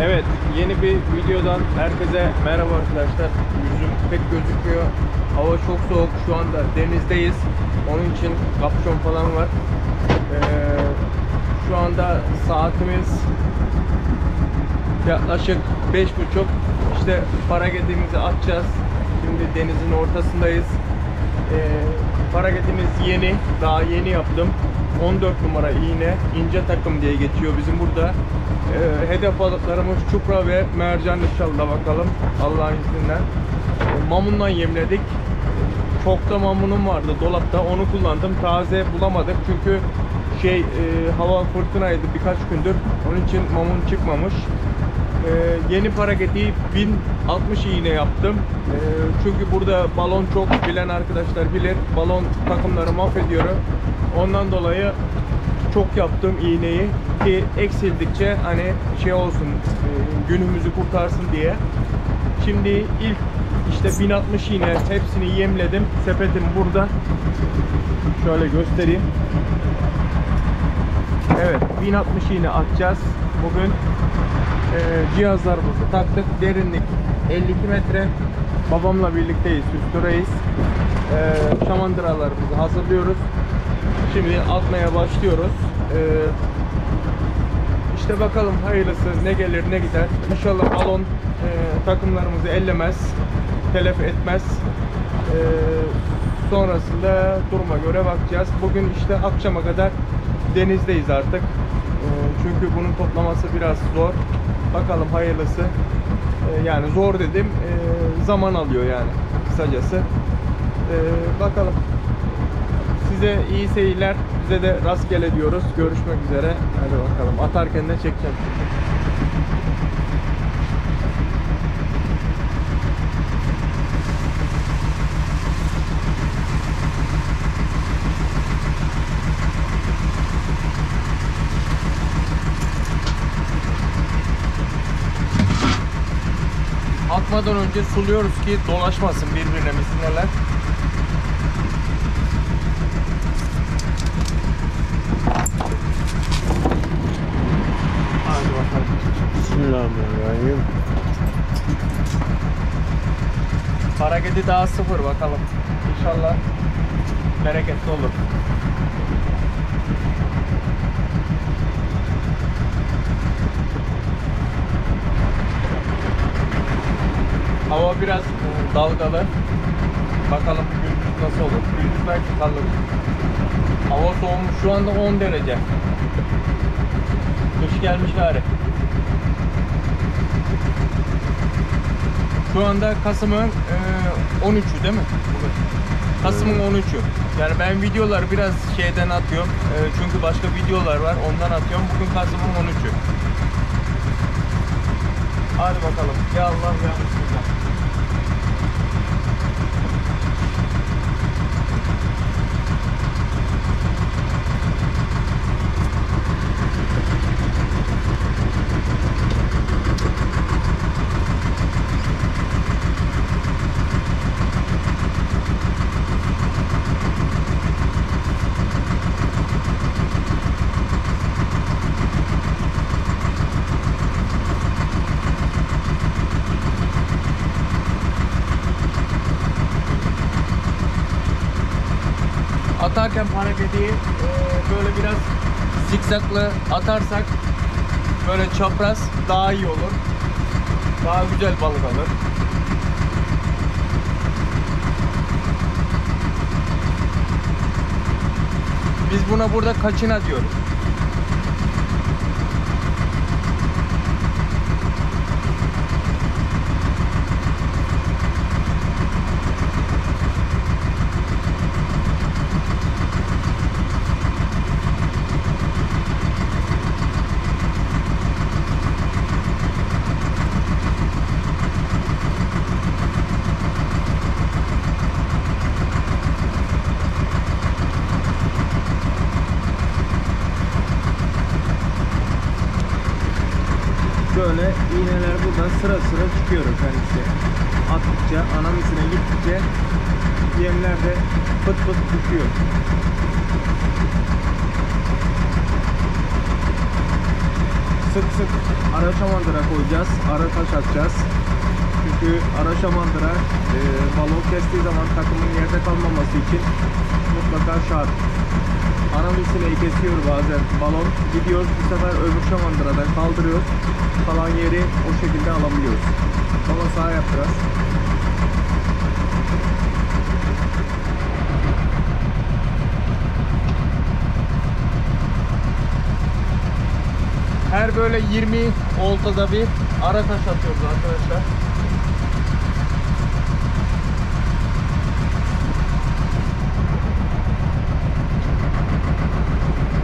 Evet, yeni bir videodan herkese merhaba arkadaşlar. Yüzüm pek gözükmüyor. Hava çok soğuk. Şu anda denizdeyiz. Onun için kapşon falan var. Ee, şu anda saatimiz yaklaşık beş buçuk. İşte paragetimizi atacağız. Şimdi denizin ortasındayız. Ee, paragetimiz yeni. Daha yeni yaptım. 14 numara iğne. ince takım diye geçiyor bizim burada. Ee, hedef balıklarımız çupra ve mercan inşallah bakalım. Allah'ın izniyle. Mamunla yemledik. Çok da mamunum vardı dolapta. Onu kullandım. Taze bulamadık çünkü şey e, hava fırtınaydı birkaç gündür. Onun için mamun çıkmamış. Ee, yeni paraketi 1060 iğne yaptım. Ee, çünkü burada balon çok bilen arkadaşlar bilir. Balon takımları mahvediyor. Ondan dolayı çok yaptım iğneyi ki eksildikçe hani şey olsun e, günümüzü kurtarsın diye. Şimdi ilk işte 1060 iğne hepsini yemledim. Sepetim burada. Şöyle göstereyim. Evet 1060 iğne atacağız. Bugün e, cihazlarımızı taktık. Derinlik 52 metre. Babamla birlikteyiz. Üstüreyiz. E, şamandıralarımızı hazırlıyoruz. Şimdi atmaya başlıyoruz. E, işte bakalım hayırlısı ne gelir ne gider. İnşallah balon e, takımlarımızı ellemez, telef etmez. E, sonrasında duruma göre bakacağız. Bugün işte akşama kadar denizdeyiz artık. E, çünkü bunun toplaması biraz zor. Bakalım hayırlısı. E, yani zor dedim, e, zaman alıyor yani kısacası. E, bakalım. Size iyi seyirler. Bize de rastgele diyoruz. Görüşmek üzere. Hadi bakalım. Atarken de çekeceğim. Atmadan önce suluyoruz ki dolaşmasın birbirine misineler. Hadi bakalım. Bismillahirrahmanirrahim. Hareketi daha sıfır bakalım. İnşallah bereketli olur. Hava biraz e, dalgalı. Bakalım gündüz nasıl olur. Gündüz belki kalır. Hava soğumuş şu anda 10 derece. Kış gelmiş gari. Şu anda Kasım'ın e, 13'ü değil mi? Kasım'ın 13'ü. Yani ben videoları biraz şeyden atıyorum. E, çünkü başka videolar var. Ondan atıyorum. Bugün Kasım'ın 13'ü. Hadi bakalım. Ya Allah ya Atarken hareketi e, böyle biraz zikzaklı atarsak böyle çapraz daha iyi olur. Daha güzel balık alır. Biz buna burada kaçına diyoruz. Sık ara şamandıra koyacağız. Ara taş atacağız. Çünkü ara şamandıra e, balon kestiği zaman takımın yerde kalmaması için mutlaka şart. Ana misineyi kesiyor bazen balon. Gidiyoruz bu sefer öbür şamandıradan kaldırıyoruz. Kalan yeri o şekilde alabiliyoruz. Ama sağ yap. Her böyle 20 oltada bir ara taş atıyoruz arkadaşlar.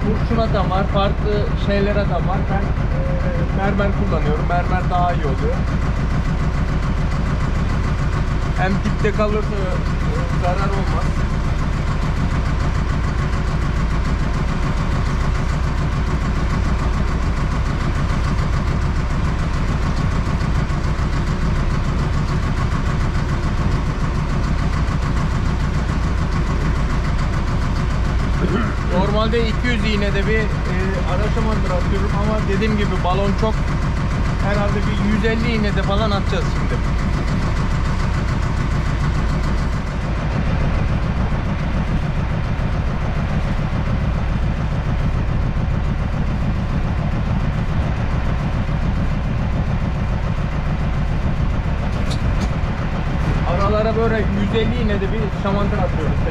Kurşun atan var, farklı şeyler atan var. Ben eee, mermer kullanıyorum. Mermer daha iyi oluyor. Hem dipte kalırsa eee, zarar olmaz. Normalde 200 iğnede bir e, ara şamandıra atıyorum ama dediğim gibi balon çok herhalde bir 150 iğnede falan atacağız şimdi. Aralara böyle 150 iğnede bir şamandıra atıyoruz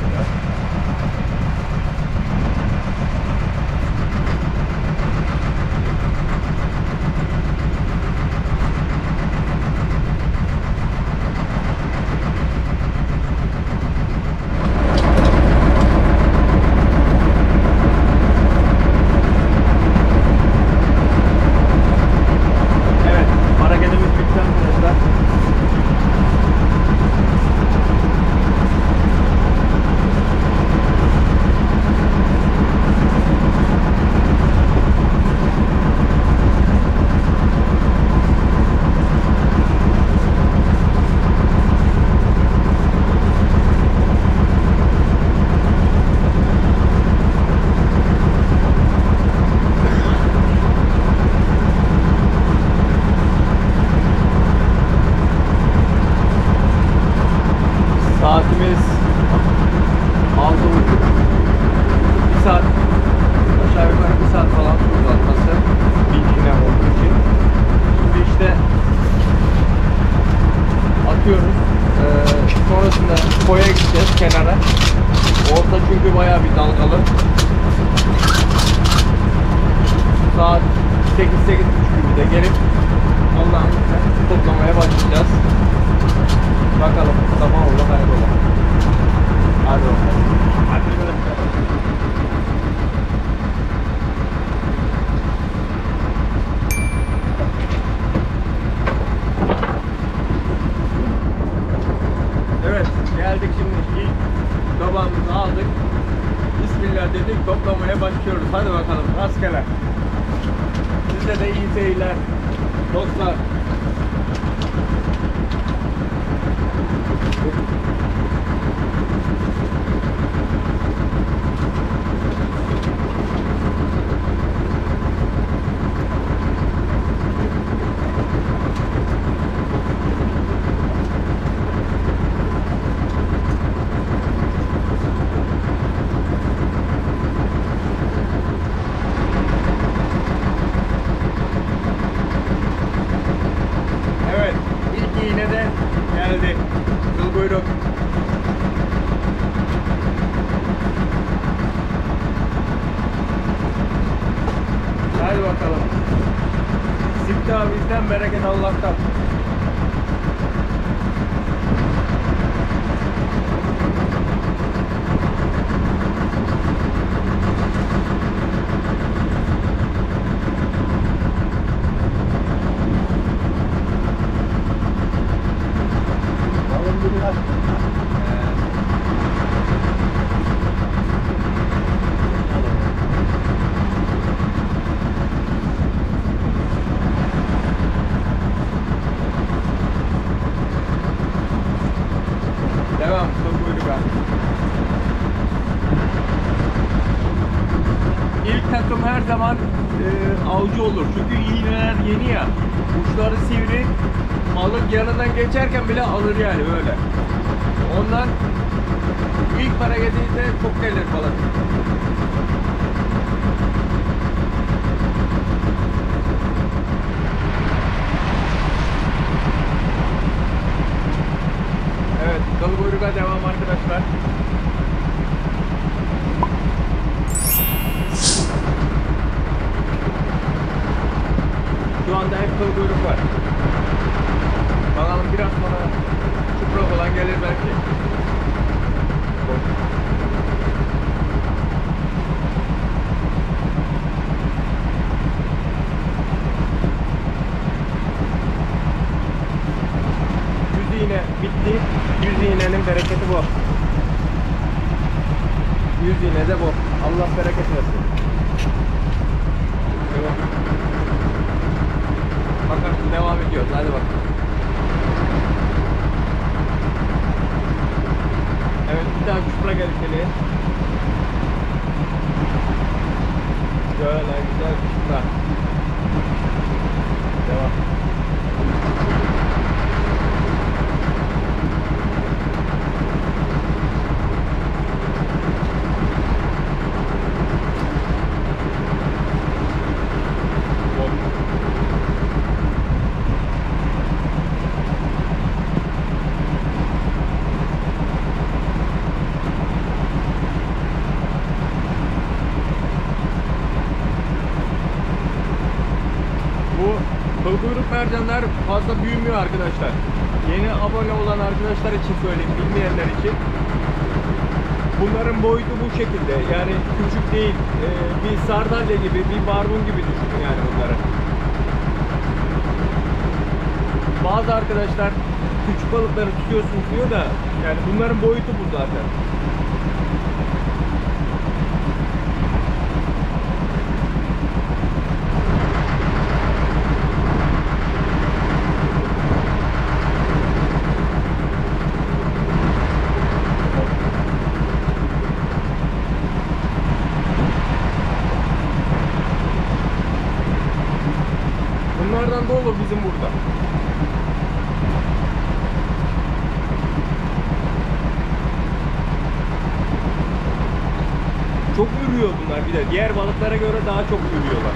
İlk takım her zaman e, avcı olur. Çünkü iğneler yeni ya. Uçları sivri. Balık yanından geçerken bile alır yani böyle. Ondan ilk hareketinde çok gelir balık. Kuyruğa devam arkadaşlar. Şu anda hep kıl kuyruk var. Bakalım biraz sonra çupra falan gelir belki. Yüz De bu. Allah bereket versin. Devam. Bakalım devam ediyoruz. Hadi bakalım. Evet bir daha çupra geldi seni. Şöyle güzel çupra. Devam. Hop. Bu kıl kuyruk mercanlar fazla büyümüyor arkadaşlar. Yeni abone olan arkadaşlar için söyleyeyim, bilmeyenler için. Bunların boyutu bu şekilde. Yani küçük değil. Ee, bir sardalya gibi, bir barbun gibi düşünün yani bunları. Bazı arkadaşlar küçük balıkları tutuyorsunuz diyor da yani bunların boyutu bu zaten. Bunlardan dolu bizim burada. Çok ürüyor bunlar bir de. Diğer balıklara göre daha çok ürüyorlar.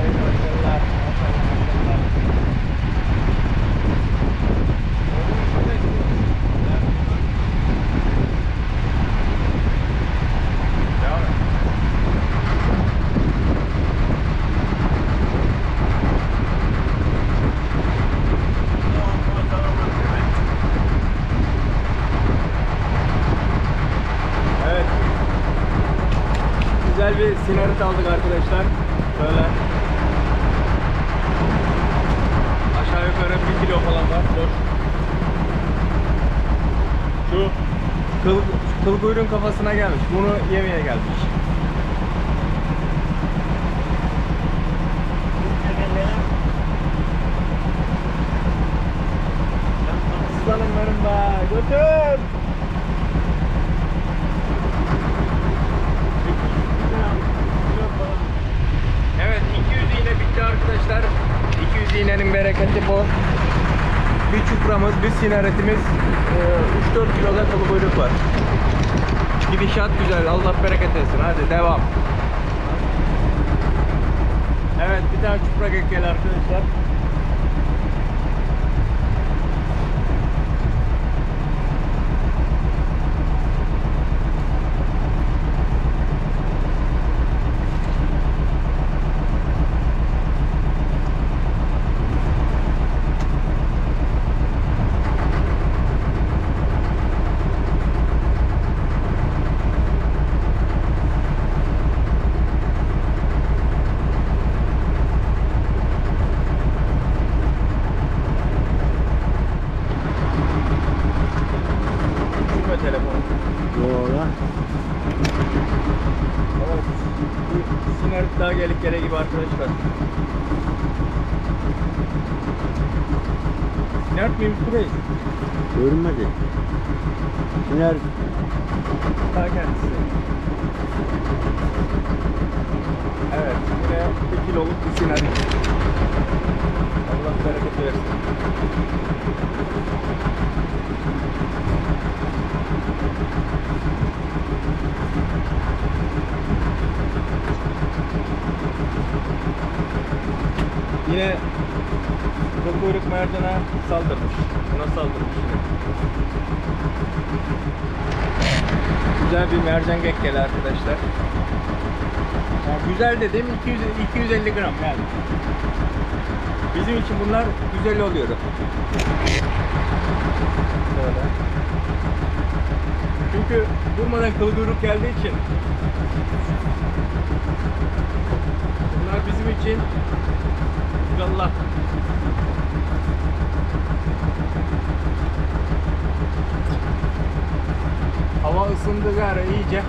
Evet, maşallah, maşallah, maşallah. Devam et. Evet. Güzel bir sinarit aldık arkadaşlar. Böyle. Aşağı yukarı 1 kilo falan var. Boş. Şu kıl, kıl kuyruğun kafasına gelmiş. Bunu yemeye gelmiş. Aslanım benim be. Götür. Evet 200 iğne bitti arkadaşlar. 200 iğnenin bereketi bu. Bir e, 3-4 kiloda kılı kuyruk var. Gidişat güzel. Allah bereket etsin. Hadi devam. Evet bir tane çupra gel arkadaşlar. Güzel dedim 200 250 gram yani. Bizim için bunlar güzel oluyor. Böyle. Çünkü durmadan kıl kuyruk geldiği için bunlar bizim için Allah Hava ısındı gari iyice.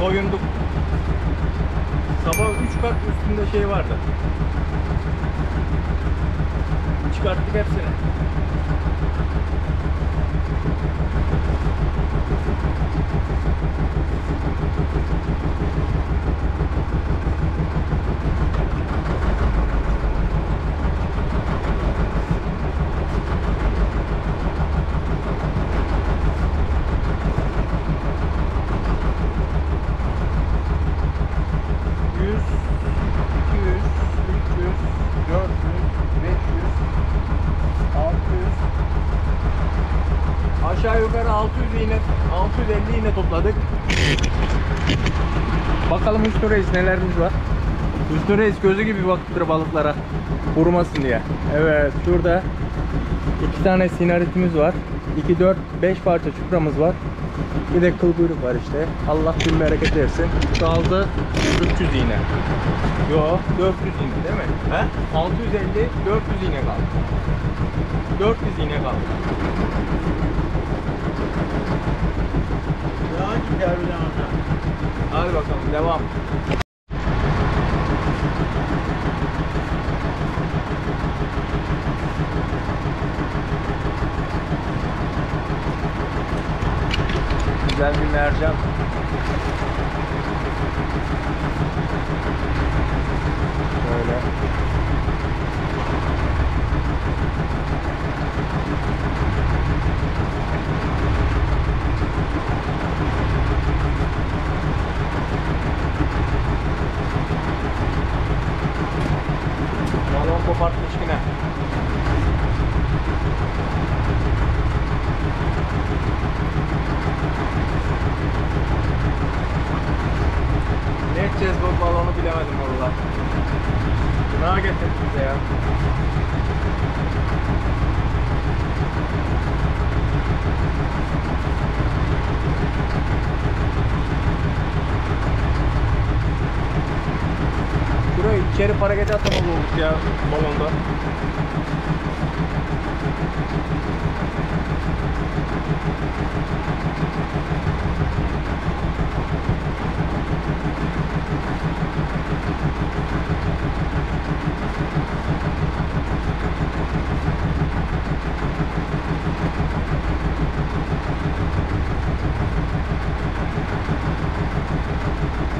Soyunduk. Sabah 3 kat üstünde şey vardı. Çıkarttık hepsini. Yüz, iki yüz, üç yüz, dört yüz, beş yüz, altı yüz. Aşağı yukarı 600 iğne, 650 iğne topladık. Bakalım Hüsnü Reis nelerimiz var. Hüsnü Reis gözü gibi bakıktır balıklara. Vurmasın diye. Evet şurada iki tane sinaritimiz var. 2, 4, 5 parça çupramız var. Bir de kıl kuyruk var işte. Allah bin bereket versin. Kaldı 300 iğne. Yo 400 iğne değil mi? He? 650 400 iğne kaldı. 400 iğne kaldı. Ona? Hadi bakalım devam. Güzel bir mercan. Şöyle. Balon kopartmış yine. Ne edeceğiz bu balonu bilemedim valla. Günah getirdi bize ya. Şuraya içeri parakete atamaz olduk ya balonda.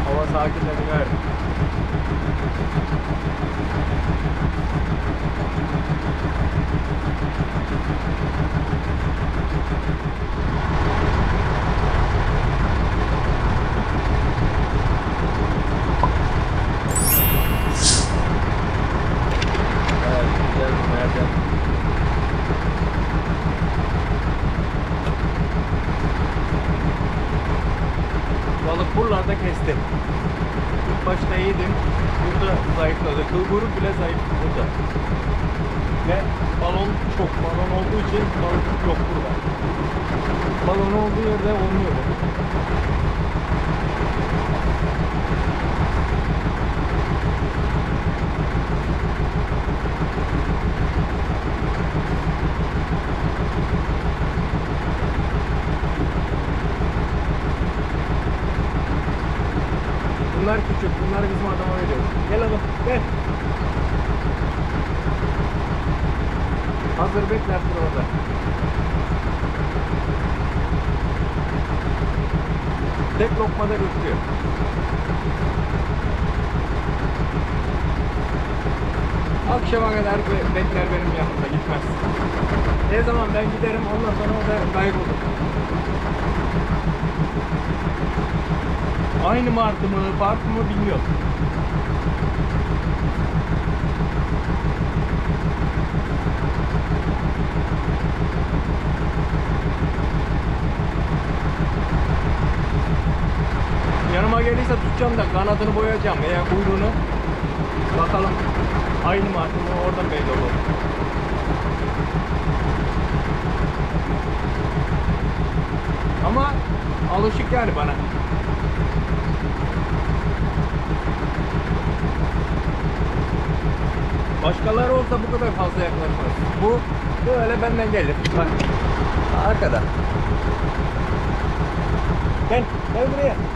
Hava sakinledi Evet, güzel bir mercan. Balık buralarda kesti. İlk başta iyiydim. Burada zayıfladı. Kıl kuyruk bile zayıf burada. Ve balon çok. Balon olduğu için balık yok burada. Balon olduğu yerde olmuyor. Bunlar küçük. Bunları bizim adama veriyoruz. Hazır beklersin orada. Tek lokmada götürüyor. Akşama kadar be- bekler benim yanımda gitmez. Ne zaman ben giderim ondan sonra o da kaybolur. Aynı martı mı, farklı mı bilmiyorum. Yanıma gelirse tutacağım da kanadını boyayacağım veya kuyruğunu. Bakalım aynı marka mı oradan belli olur. Ama alışık yani bana. Başkaları olsa bu kadar fazla yaklaşmaz. Bu böyle benden gelir. Bak. Arkada. Gel, gel buraya.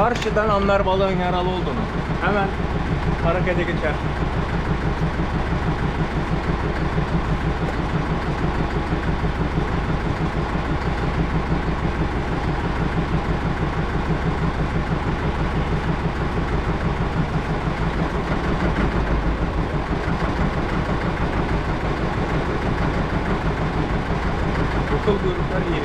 Karşıdan anlar balığın yaralı olduğunu. Hemen harekete geçer. Bu kıl kuyruklar iyi.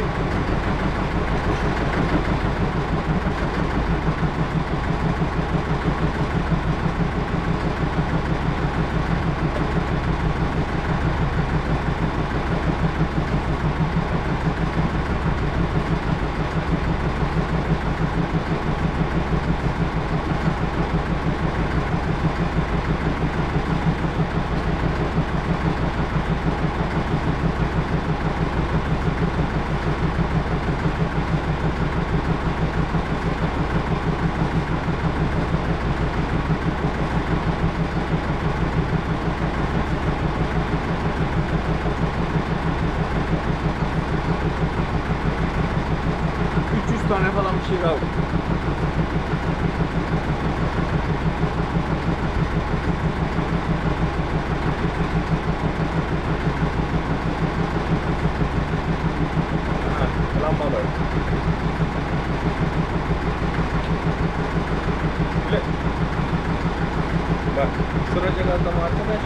tane falan bir şey kaldı. Ha, lambalar. Böyle. Bak sıracak adam arkadaş.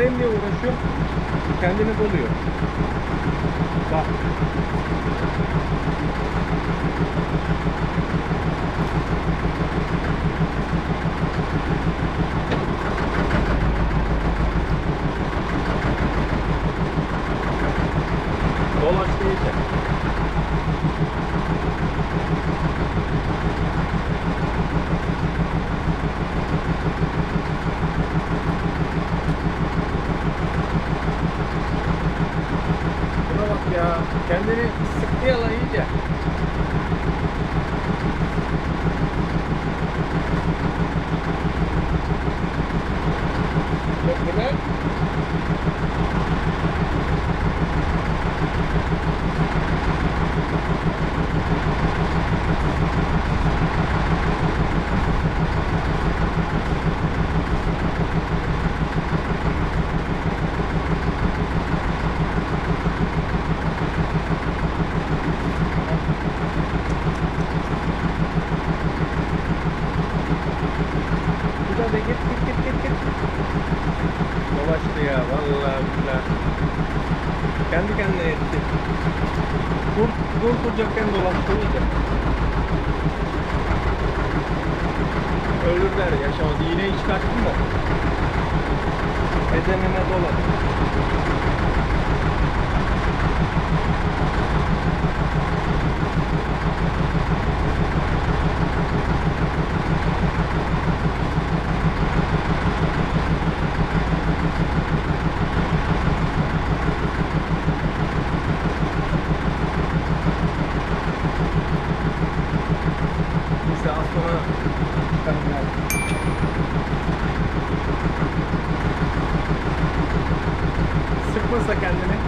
Diye uğraşıyor. Kendini buluyor. Bak. Dolaştı iyice. Buna bak ya. Kendini sıktı yala iyice. Çok güzel. Güzel de git git git git git. Dolaştı ya vallahi billahi. Kendi kendine yetti. Kurt, kurtulacakken dolaştı iyice. Ölürler yaşamadı. İğneyi çıkarttın da. Bedenine doladı. Neyse az sonra çıkarım yani. Sıkmasa kendini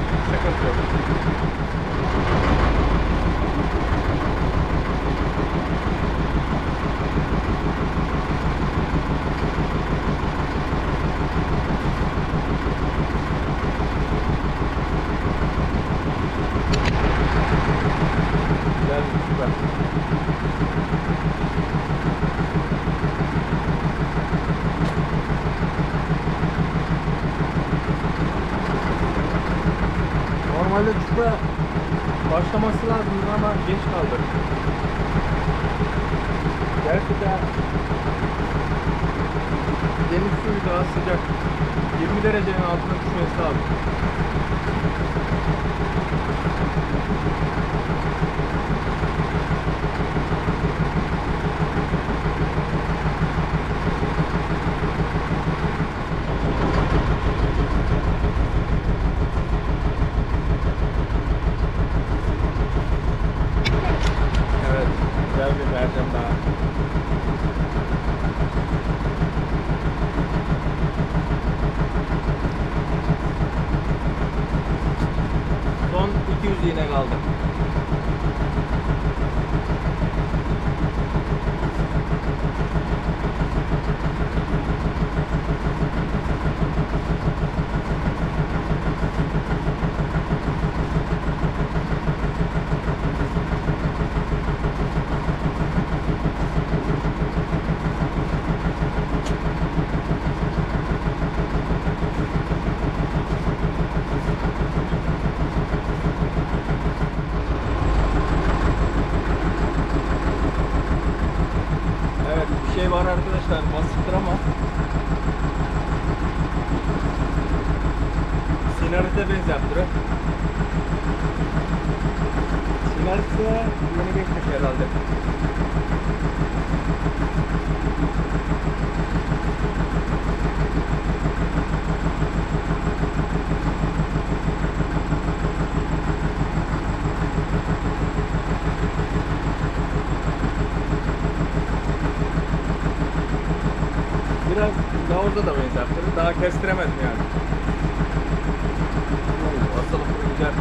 Normalde çupa başlaması lazım geç kaldı. Gerçekten deniz suyu daha sıcak. 20 derecenin altına düşmesi lazım. Evet, güzel bir mercan daha. Son 200 iğne kaldı. Evet, bir şey var arkadaşlar, basıktır ama Sinarite benzer Sinarite yeni geçmiş herhalde. Biraz Lavuz'a da benzer. Daha kestiremedim yani. Oo, Asılı güzel.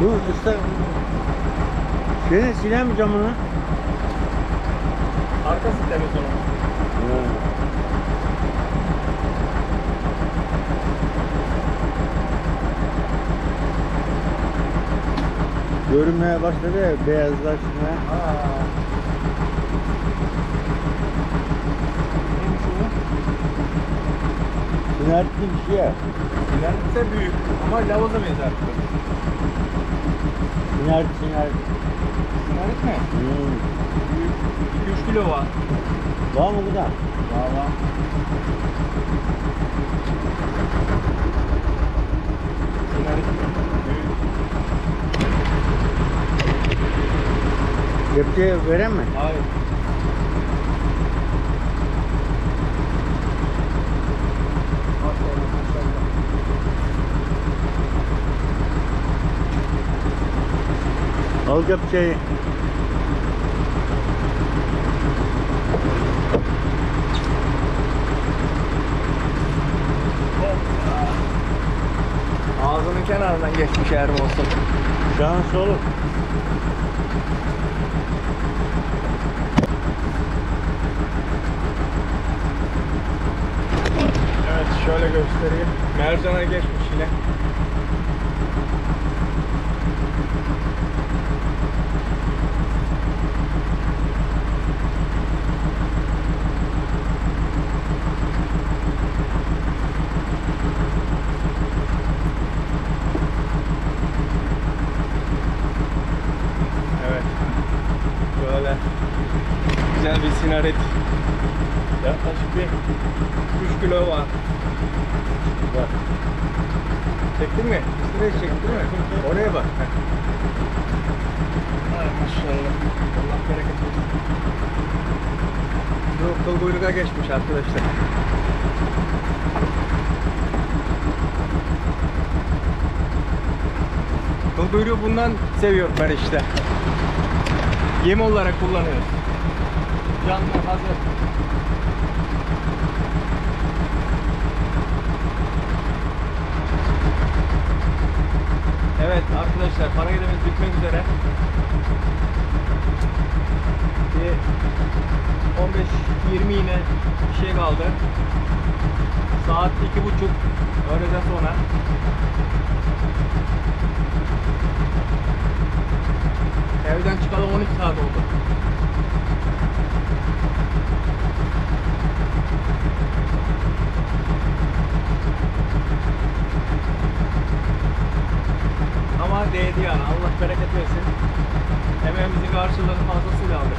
Bu ıslak. Şöyle siler mi camını? Arkası temiz onun. Görünmeye başladı ya beyazlaşmaya. Neymiş o? Sinertli bir şey ya. Sinarite büyük ama Lavuz'a benzer. Sinert, sinert. Mi? Hmm. Büyük. 2-3 kilo var. Var mı bu da? Sinarit büyük. Kepçeye veren mi? Hayır. Al kepçeyi. Geçmiş eğer olsun. Şans olur. Evet şöyle göstereyim. Mercana geçmiş yine. geçmiş arkadaşlar. Bu buyruğu bundan seviyorum ben işte. Yem olarak kullanıyoruz. Canlı hazır. Evet arkadaşlar para panayırımız bitmek üzere. Bir 15-20 yine bir şey kaldı. Saat iki buçuk öğleden sonra. Evden çıkalı 12 saat oldu. Ama değdi yani. Allah bereket versin. Emeğimizin karşılığını fazlasıyla aldık.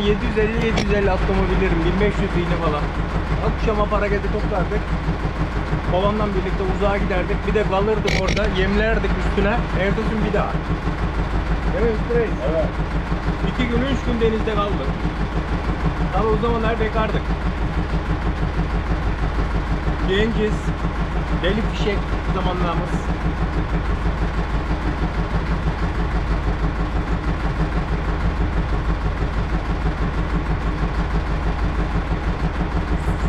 750-750 attığımı bilirim. 1500 iğne falan. Akşama para gezi toplardık. Babamla birlikte uzağa giderdik. Bir de kalırdık orada. Yemlerdik üstüne. Ertesi gün bir daha. Değil mi Üstü Reis? Evet. İki gün, üç gün denizde kaldık. Tabi o zamanlar bekardık. Genciz. Deli fişek zamanlarımız.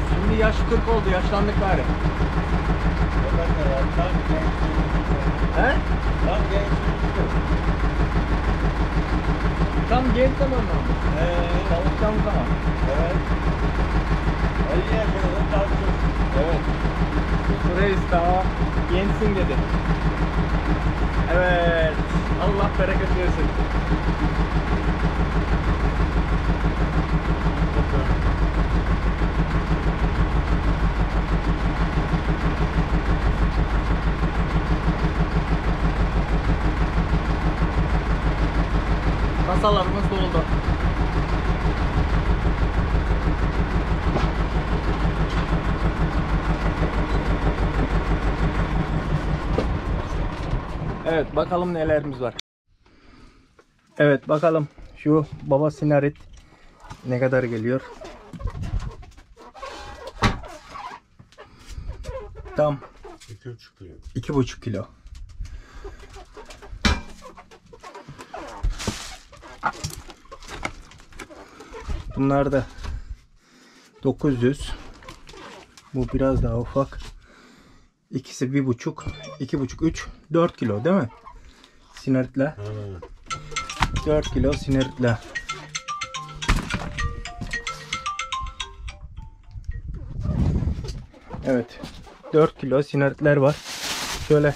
Şimdi yaş 40 oldu, yaşlandık genç. He? Tam genç. Tam genç zamanlar mı? Ee, Çalışacağım zaman. evet. 50 yaşında çalışıyorsun. Evet. Reis daha gençsin dedi. Evet. Allah bereket versin. Kasalarımız doldu. Evet bakalım nelerimiz var. Evet bakalım şu baba sinarit ne kadar geliyor. Tam 2,5 kilo. iki buçuk kilo. Bunlar da 900. Bu biraz daha ufak. İkisi bir buçuk, iki buçuk, üç, dört kilo değil mi? Sineritle. Ha. 4 kilo siniritle. Evet. 4 kilo sinaritler var. Şöyle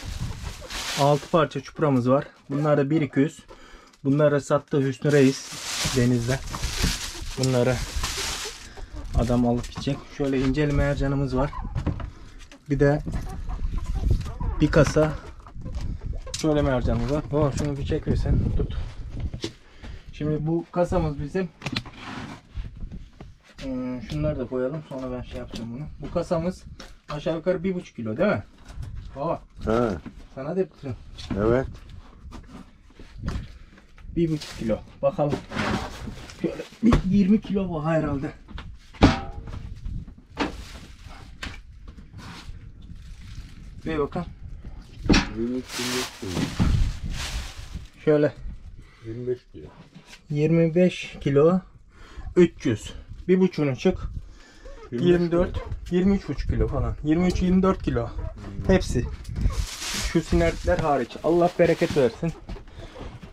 6 parça çupramız var. Bunlar da 1200. Bunları sattı Hüsnü Reis denizde. Bunları adam alıp gidecek. Şöyle inceli mercanımız var. Bir de bir kasa şöyle mercanımız var. Oh, şunu bir çek sen tut. Şimdi bu kasamız bizim. Hmm, şunları da koyalım sonra ben şey yapacağım bunu. Bu kasamız aşağı yukarı bir buçuk kilo değil mi? Baba Ha. sana da yapacağım. Evet. Bir buçuk kilo. Bakalım. Şöyle bir 20 kilo bu herhalde. Bir bakalım. 23 kilo. Şöyle 25 kilo. 25 kilo 300. Bir buçuğunu çık. 24, 23,5 kilo falan. 23-24 kilo. Hepsi. Şu sineritler hariç. Allah bereket versin.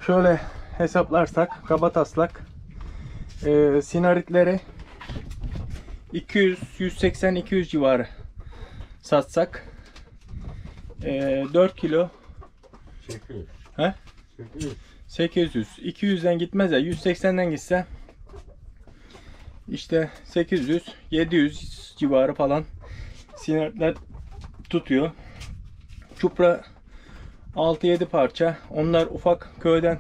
Şöyle hesaplarsak kaba taslak e, sinaritleri 200 180 200 civarı satsak e, 4 kilo 800. He? 800. 800 200'den gitmez ya 180'den gitse işte 800 700 civarı falan sinirler tutuyor. Çupra 6-7 parça. Onlar ufak köyden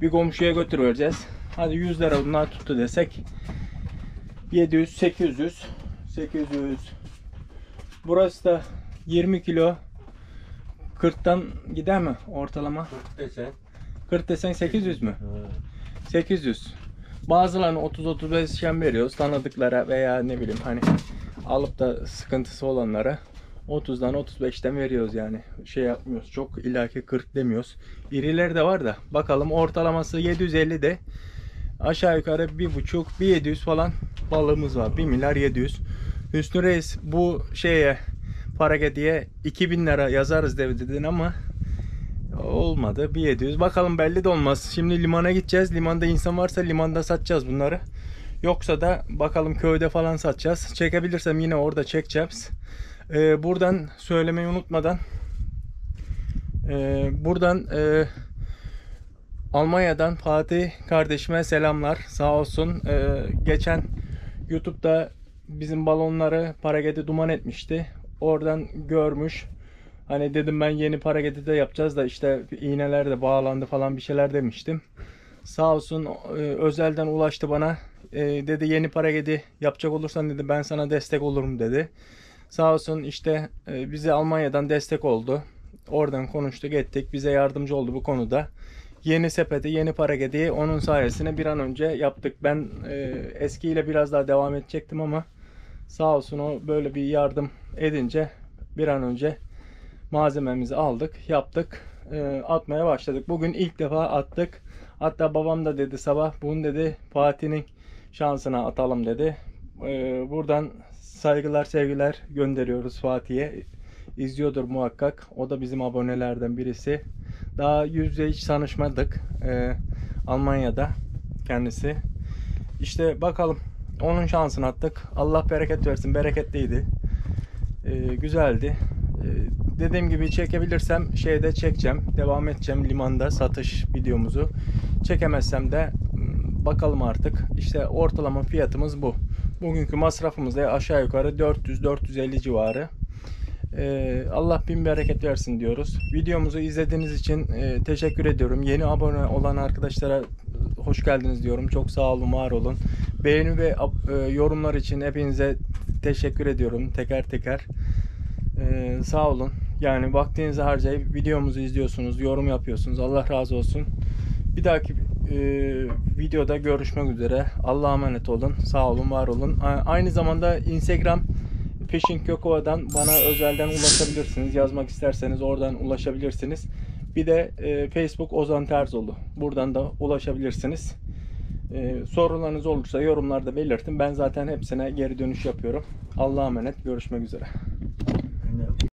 bir komşuya götüreceğiz. Hadi 100 lira bunlar tuttu desek 700 800 800 Burası da 20 kilo 40'tan gider mi ortalama? 40 desen. 40 desen 800 mü? Ha. 800. Bazılarını 30-35 şen veriyoruz tanıdıklara veya ne bileyim hani alıp da sıkıntısı olanlara 30'dan 35'ten veriyoruz yani. Şey yapmıyoruz. Çok ilaki 40 demiyoruz. İrileri de var da bakalım ortalaması 750 de aşağı yukarı 1.5 1.700 falan balığımız var. 1 milyar 700. Hüsnü Reis bu şeye para diye 2000 lira yazarız dedin ama Olmadı. 1700. Bakalım belli de olmaz. Şimdi limana gideceğiz. Limanda insan varsa limanda satacağız bunları. Yoksa da bakalım köyde falan satacağız. Çekebilirsem yine orada çekeceğiz. Ee, buradan söylemeyi unutmadan ee, buradan ee, Almanya'dan Fatih kardeşime selamlar. Sağ olsun. Ee, geçen YouTube'da bizim balonları paragede duman etmişti. Oradan görmüş. Hani dedim ben yeni paragede de yapacağız da işte iğneler de bağlandı falan bir şeyler demiştim. Sağ olsun e, özelden ulaştı bana. E, dedi yeni paragedi yapacak olursan dedi ben sana destek olurum dedi. Sağ olsun işte e, bize Almanya'dan destek oldu. Oradan konuştuk ettik. Bize yardımcı oldu bu konuda. Yeni sepeti, yeni paragediyi onun sayesinde bir an önce yaptık. Ben e, eskiyle biraz daha devam edecektim ama sağ olsun o böyle bir yardım edince bir an önce malzememizi aldık, yaptık, e, atmaya başladık. Bugün ilk defa attık. Hatta babam da dedi sabah bunu dedi Fatih'in şansına atalım dedi. E, buradan saygılar sevgiler gönderiyoruz Fatih'e. İzliyordur muhakkak. O da bizim abonelerden birisi. Daha yüz yüze hiç tanışmadık. E, Almanya'da kendisi. İşte bakalım onun şansını attık. Allah bereket versin. Bereketliydi. E, güzeldi. E, dediğim gibi çekebilirsem şeyde çekeceğim. Devam edeceğim limanda satış videomuzu. Çekemezsem de m, bakalım artık. İşte ortalama fiyatımız bu. Bugünkü masrafımız da aşağı yukarı 400-450 civarı. Ee, Allah bin bereket versin diyoruz. Videomuzu izlediğiniz için e, teşekkür ediyorum. Yeni abone olan arkadaşlara e, hoş geldiniz diyorum. Çok sağ olun, var olun. Beğeni ve e, yorumlar için hepinize teşekkür ediyorum teker teker. Ee, sağ olun. Yani vaktinizi harcayıp videomuzu izliyorsunuz, yorum yapıyorsunuz. Allah razı olsun. Bir dahaki e, videoda görüşmek üzere. Allah'a emanet olun. Sağ olun, var olun. Aynı zamanda Instagram Fishing Kökova'dan bana özelden ulaşabilirsiniz. Yazmak isterseniz oradan ulaşabilirsiniz. Bir de e, Facebook Ozan Terzoğlu. Buradan da ulaşabilirsiniz. E, sorularınız olursa yorumlarda belirtin. Ben zaten hepsine geri dönüş yapıyorum. Allah'a emanet. Görüşmek üzere.